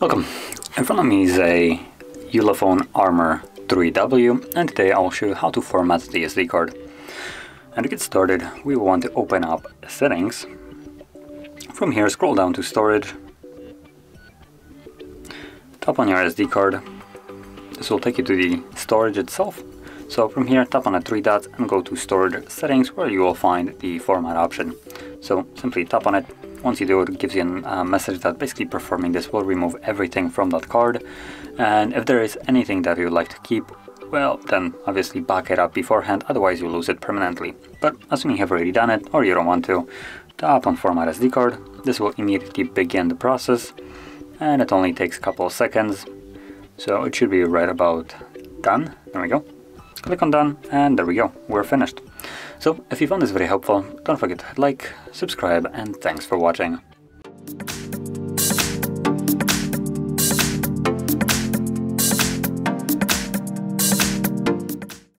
Welcome. In front of me is a Ulefone Armor 3W and today I'll show you how to format the SD card. And to get started we want to open up settings. From here scroll down to storage. Tap on your SD card. This will take you to the storage itself. So from here tap on the three dots and go to storage settings where you will find the format option. So simply tap on it once you do it, gives you a uh, message that basically performing this will remove everything from that card. And if there is anything that you'd like to keep, well, then obviously back it up beforehand, otherwise you lose it permanently. But assuming you have already done it, or you don't want to, tap on Format SD card. This will immediately begin the process, and it only takes a couple of seconds. So it should be right about done. There we go. Click on done and there we go, we're finished. So if you found this video helpful, don't forget to hit like, subscribe and thanks for watching.